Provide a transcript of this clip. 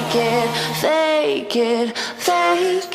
fake it, fake it, fake it.